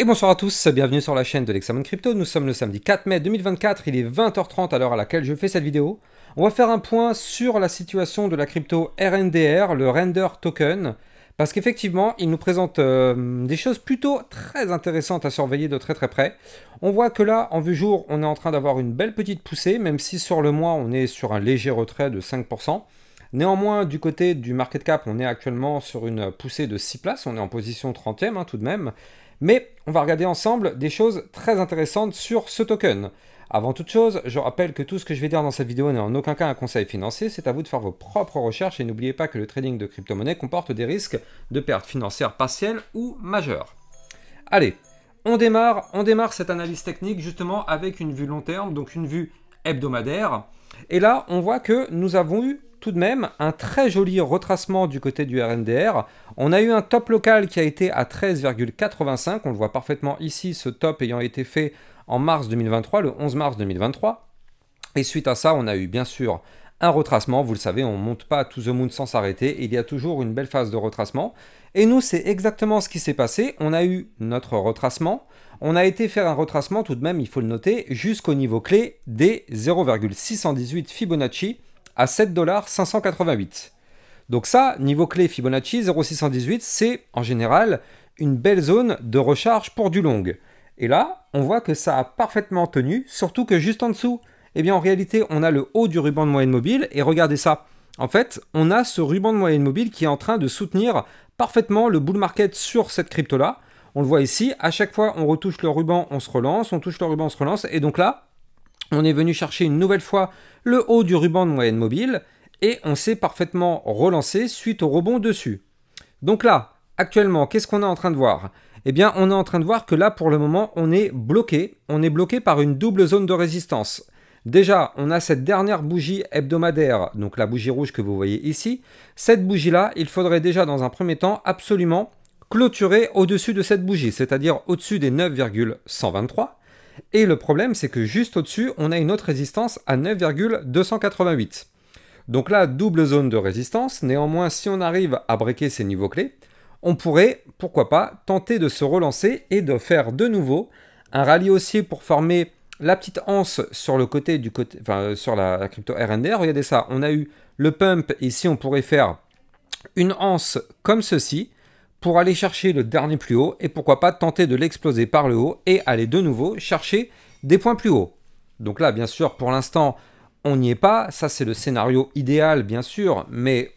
Et bonsoir à tous, bienvenue sur la chaîne de l'Examen Crypto. Nous sommes le samedi 4 mai 2024, il est 20h30 à l'heure à laquelle je fais cette vidéo. On va faire un point sur la situation de la crypto RNDR, le Render Token, parce qu'effectivement, il nous présente euh, des choses plutôt très intéressantes à surveiller de très très près. On voit que là, en vue jour, on est en train d'avoir une belle petite poussée, même si sur le mois, on est sur un léger retrait de 5%. Néanmoins, du côté du market cap, on est actuellement sur une poussée de 6 places, on est en position 30e hein, tout de même. Mais on va regarder ensemble des choses très intéressantes sur ce token. Avant toute chose, je rappelle que tout ce que je vais dire dans cette vidéo n'est en aucun cas un conseil financier, c'est à vous de faire vos propres recherches et n'oubliez pas que le trading de crypto-monnaie comporte des risques de pertes financières partielles ou majeures. Allez, on démarre, on démarre cette analyse technique justement avec une vue long terme, donc une vue hebdomadaire. Et là, on voit que nous avons eu tout de même un très joli retracement du côté du RNDR. On a eu un top local qui a été à 13,85. On le voit parfaitement ici, ce top ayant été fait en mars 2023, le 11 mars 2023. Et suite à ça, on a eu bien sûr un retracement. Vous le savez, on ne monte pas to the moon sans s'arrêter. Il y a toujours une belle phase de retracement. Et nous, c'est exactement ce qui s'est passé. On a eu notre retracement. On a été faire un retracement tout de même, il faut le noter, jusqu'au niveau clé des 0,618 Fibonacci à 7,588$. Donc ça, niveau clé Fibonacci 0,618, c'est en général une belle zone de recharge pour du long. Et là, on voit que ça a parfaitement tenu, surtout que juste en dessous, eh bien en réalité, on a le haut du ruban de moyenne mobile, et regardez ça. En fait, on a ce ruban de moyenne mobile qui est en train de soutenir parfaitement le bull market sur cette crypto-là. On le voit ici, à chaque fois on retouche le ruban, on se relance, on touche le ruban, on se relance, et donc là, on est venu chercher une nouvelle fois le haut du ruban de moyenne mobile et on s'est parfaitement relancé suite au rebond dessus. Donc là, actuellement, qu'est-ce qu'on est en train de voir? Eh bien, on est en train de voir que là, pour le moment, on est bloqué. On est bloqué par une double zone de résistance. Déjà, on a cette dernière bougie hebdomadaire, donc la bougie rouge que vous voyez ici. Cette bougie-là, il faudrait déjà dans un premier temps absolument clôturer au-dessus de cette bougie, c'est-à-dire au-dessus des 9,123. Et le problème, c'est que juste au-dessus, on a une autre résistance à 9,288. Donc là, double zone de résistance. Néanmoins, si on arrive à breaker ces niveaux clés, on pourrait, pourquoi pas, tenter de se relancer et de faire de nouveau un rallye haussier pour former la petite anse sur le côté du côté, enfin, sur la, la crypto RNDR. Regardez ça, on a eu le pump. Ici, on pourrait faire une anse comme ceci pour aller chercher le dernier plus haut et pourquoi pas tenter de l'exploser par le haut et aller de nouveau chercher des points plus hauts. Donc là, bien sûr, pour l'instant, on n'y est pas. Ça, c'est le scénario idéal, bien sûr, mais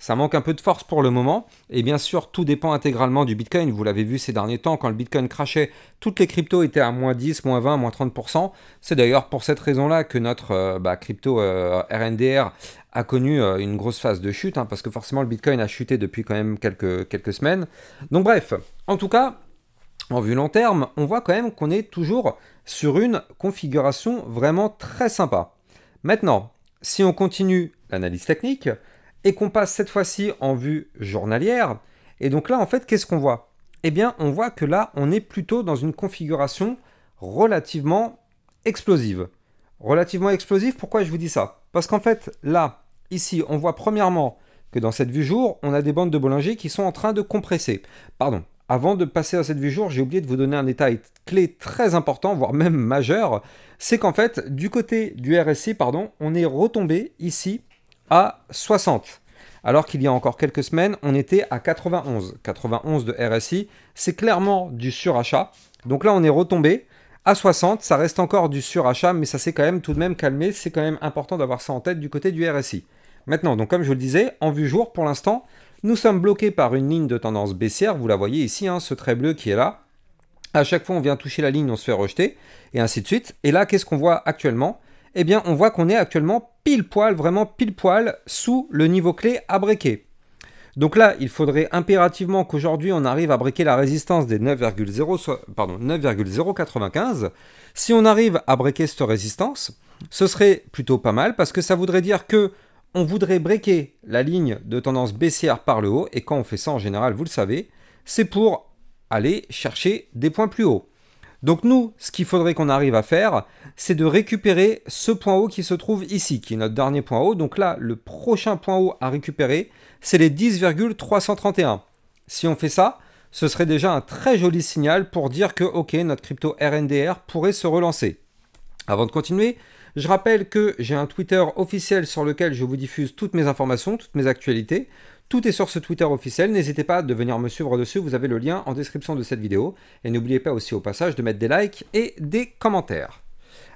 ça manque un peu de force pour le moment. Et bien sûr, tout dépend intégralement du Bitcoin. Vous l'avez vu ces derniers temps, quand le Bitcoin crachait, toutes les cryptos étaient à moins 10, moins 20, moins 30%. C'est d'ailleurs pour cette raison-là que notre euh, bah, crypto euh, RNDR a connu euh, une grosse phase de chute, hein, parce que forcément le Bitcoin a chuté depuis quand même quelques, quelques semaines. Donc bref, en tout cas, en vue long terme, on voit quand même qu'on est toujours sur une configuration vraiment très sympa. Maintenant, si on continue l'analyse technique, et qu'on passe cette fois-ci en vue journalière, et donc là, en fait, qu'est-ce qu'on voit? Eh bien, on voit que là, on est plutôt dans une configuration relativement explosive. Relativement explosive, pourquoi je vous dis ça? Parce qu'en fait, là, ici, on voit premièrement que dans cette vue jour, on a des bandes de Bollinger qui sont en train de compresser. Pardon, avant de passer à cette vue jour, j'ai oublié de vous donner un détail clé très important, voire même majeur, c'est qu'en fait, du côté du RSI, pardon, on est retombé ici à 60. Alors qu'il y a encore quelques semaines, on était à 91. 91 de RSI, c'est clairement du surachat. Donc là, on est retombé à 60. Ça reste encore du surachat, mais ça s'est quand même tout de même calmé. C'est quand même important d'avoir ça en tête du côté du RSI. Maintenant, donc comme je le disais, en vue jour, pour l'instant, nous sommes bloqués par une ligne de tendance baissière. Vous la voyez ici, hein, ce trait bleu qui est là. À chaque fois, on vient toucher la ligne, on se fait rejeter, et ainsi de suite. Et là, qu'est-ce qu'on voit actuellement? Eh bien on voit qu'on est actuellement pile poil, vraiment pile poil, sous le niveau clé à breaker. Donc là, il faudrait impérativement qu'aujourd'hui on arrive à breaker la résistance des 9,095. Si on arrive à breaker cette résistance, ce serait plutôt pas mal parce que ça voudrait dire que on voudrait breaker la ligne de tendance baissière par le haut et quand on fait ça en général, vous le savez, c'est pour aller chercher des points plus hauts. Donc nous, ce qu'il faudrait qu'on arrive à faire, c'est de récupérer ce point haut qui se trouve ici, qui est notre dernier point haut. Donc là, le prochain point haut à récupérer, c'est les 10,331. Si on fait ça, ce serait déjà un très joli signal pour dire que ok, notre crypto RNDR pourrait se relancer. Avant de continuer, je rappelle que j'ai un Twitter officiel sur lequel je vous diffuse toutes mes informations, toutes mes actualités. Tout est sur ce Twitter officiel, n'hésitez pas de venir me suivre dessus, vous avez le lien en description de cette vidéo. Et n'oubliez pas aussi au passage de mettre des likes et des commentaires.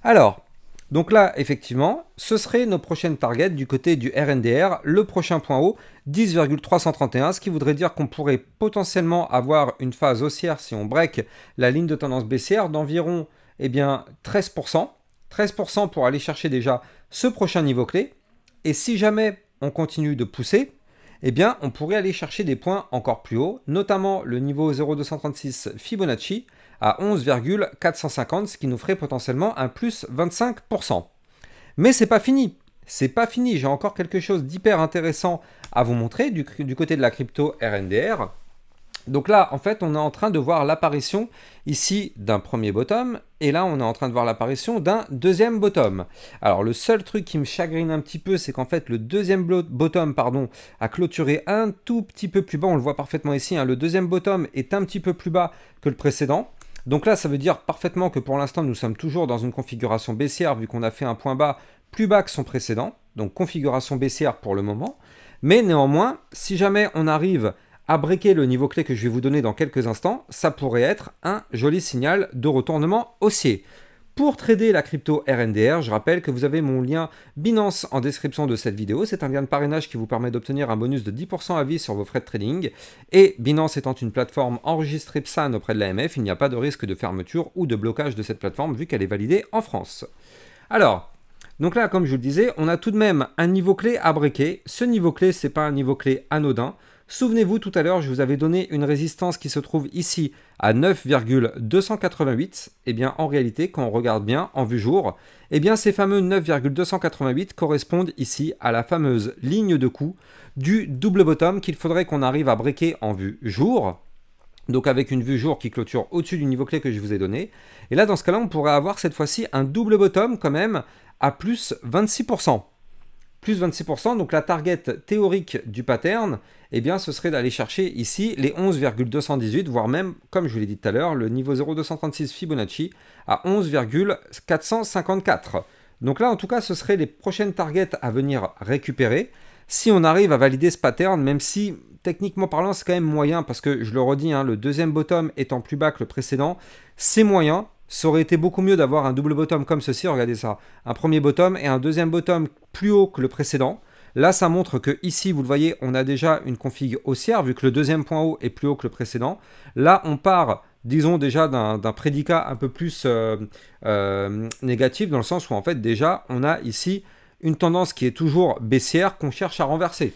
Alors, donc là, effectivement, ce serait nos prochaines targets du côté du RNDR. Le prochain point haut, 10,331, ce qui voudrait dire qu'on pourrait potentiellement avoir une phase haussière si on break la ligne de tendance baissière d'environ eh bien, 13%. 13% pour aller chercher déjà ce prochain niveau clé. Et si jamais on continue de pousser, eh bien, on pourrait aller chercher des points encore plus hauts, notamment le niveau 0,236 Fibonacci, à 11,450, ce qui nous ferait potentiellement un plus 25%. Mais c'est pas fini. C'est pas fini. J'ai encore quelque chose d'hyper intéressant à vous montrer du, côté de la crypto RNDR. Donc là, en fait, on est en train de voir l'apparition ici d'un premier bottom, et là, on est en train de voir l'apparition d'un deuxième bottom. Alors, le seul truc qui me chagrine un petit peu, c'est qu'en fait, le deuxième bottom, pardon, a clôturé un tout petit peu plus bas. On le voit parfaitement ici. Hein. le deuxième bottom est un petit peu plus bas que le précédent. Donc là, ça veut dire parfaitement que pour l'instant, nous sommes toujours dans une configuration baissière vu qu'on a fait un point bas plus bas que son précédent. Donc configuration baissière pour le moment. Mais néanmoins, si jamais on arrive à breaker le niveau clé que je vais vous donner dans quelques instants, ça pourrait être un joli signal de retournement haussier. Pour trader la crypto RNDR, je rappelle que vous avez mon lien Binance en description de cette vidéo. C'est un lien de parrainage qui vous permet d'obtenir un bonus de 10% à vie sur vos frais de trading. Et Binance étant une plateforme enregistrée PSAN auprès de l'AMF, il n'y a pas de risque de fermeture ou de blocage de cette plateforme vu qu'elle est validée en France. Alors, donc là, comme je vous le disais, on a tout de même un niveau clé à breaker. Ce niveau clé, c'est pas un niveau clé anodin. Souvenez-vous, tout à l'heure, je vous avais donné une résistance qui se trouve ici à 9,288. Eh bien, en réalité, quand on regarde bien en vue jour, eh bien, ces fameux 9,288 correspondent ici à la fameuse ligne de coup du double bottom qu'il faudrait qu'on arrive à breaker en vue jour. Donc avec une vue jour qui clôture au-dessus du niveau clé que je vous ai donné. Et là, dans ce cas-là, on pourrait avoir cette fois-ci un double bottom quand même à plus 26% plus 26%. Donc la target théorique du pattern, eh bien, ce serait d'aller chercher ici les 11,218, voire même, comme je vous l'ai dit tout à l'heure, le niveau 0,236 Fibonacci à 11,454. Donc là, en tout cas, ce seraient les prochaines targets à venir récupérer. Si on arrive à valider ce pattern, même si techniquement parlant, c'est quand même moyen, parce que je le redis, hein, le deuxième bottom étant plus bas que le précédent, c'est moyen. Ça aurait été beaucoup mieux d'avoir un double bottom comme ceci, regardez ça. Un premier bottom et un deuxième bottom plus haut que le précédent. Là, ça montre que ici, vous le voyez, on a déjà une config haussière, vu que le deuxième point haut est plus haut que le précédent. Là, on part, disons déjà, d'un prédicat un peu plus euh, euh, négatif, dans le sens où, en fait, déjà, on a ici une tendance qui est toujours baissière qu'on cherche à renverser.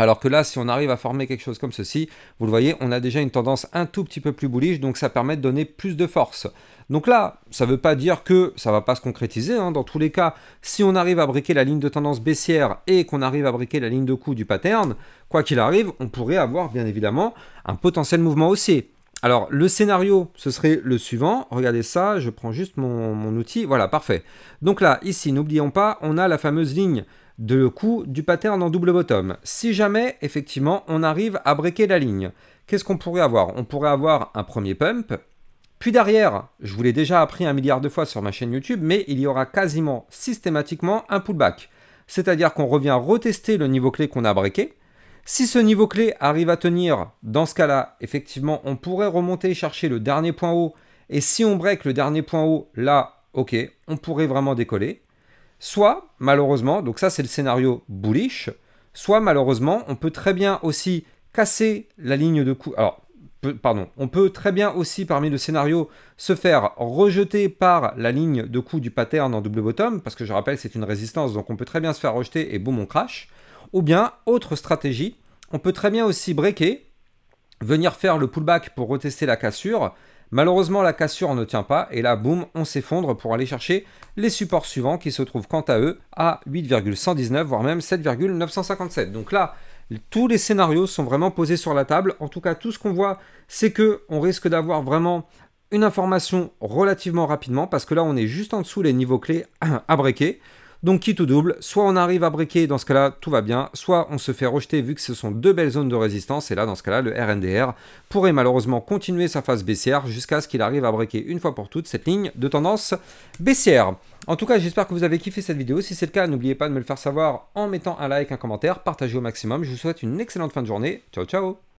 Alors que là, si on arrive à former quelque chose comme ceci, vous le voyez, on a déjà une tendance un tout petit peu plus bullish, donc ça permet de donner plus de force. Donc là, ça ne veut pas dire que ça ne va pas se concrétiser. Hein. Dans tous les cas, si on arrive à briquer la ligne de tendance baissière et qu'on arrive à briquer la ligne de coup du pattern, quoi qu'il arrive, on pourrait avoir bien évidemment un potentiel mouvement haussier. Alors, le scénario, ce serait le suivant. Regardez ça, je prends juste mon, mon outil. Voilà, parfait. Donc là, ici, n'oublions pas, on a la fameuse ligne de coup du pattern en double bottom. Si jamais, effectivement, on arrive à breaker la ligne, qu'est-ce qu'on pourrait avoir? On pourrait avoir un premier pump, puis derrière, je vous l'ai déjà appris un milliard de fois sur ma chaîne YouTube, mais il y aura quasiment systématiquement un pullback. C'est-à-dire qu'on revient retester le niveau clé qu'on a breaké. Si ce niveau clé arrive à tenir, dans ce cas-là, effectivement, on pourrait remonter chercher le dernier point haut. Et si on break le dernier point haut, là, ok, on pourrait vraiment décoller. Soit, malheureusement, donc ça c'est le scénario bullish, soit malheureusement, on peut très bien aussi casser la ligne de coup. Alors, pardon, on peut très bien aussi parmi le scénario se faire rejeter par la ligne de coup du pattern en double bottom, parce que je rappelle c'est une résistance, donc on peut très bien se faire rejeter et boum on crash. Ou bien, autre stratégie, on peut très bien aussi breaker, venir faire le pullback pour retester la cassure. Malheureusement la cassure ne tient pas, et là boum, on s'effondre pour aller chercher les supports suivants qui se trouvent quant à eux à 8,119, voire même 7,957. Donc là, tous les scénarios sont vraiment posés sur la table. En tout cas, tout ce qu'on voit, c'est que on risque d'avoir vraiment une information relativement rapidement parce que là, on est juste en dessous les niveaux clés à breaker. Donc quitte ou double, soit on arrive à briquer, dans ce cas-là tout va bien, soit on se fait rejeter vu que ce sont deux belles zones de résistance, et là dans ce cas-là le RNDR pourrait malheureusement continuer sa phase baissière jusqu'à ce qu'il arrive à briquer une fois pour toutes cette ligne de tendance baissière. En tout cas, j'espère que vous avez kiffé cette vidéo. Si c'est le cas, n'oubliez pas de me le faire savoir en mettant un like, un commentaire, partagez au maximum. Je vous souhaite une excellente fin de journée. Ciao, ciao